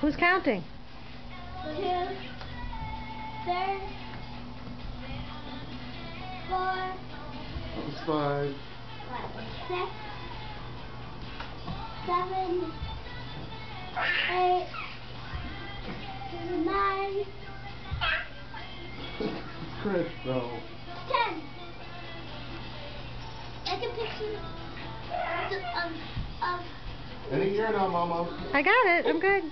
Who's counting? two, three, four, five. six, seven, eight, nine, Chris, though. ten. Take a picture um, of, of Any year now, Mama. I got it. I'm good.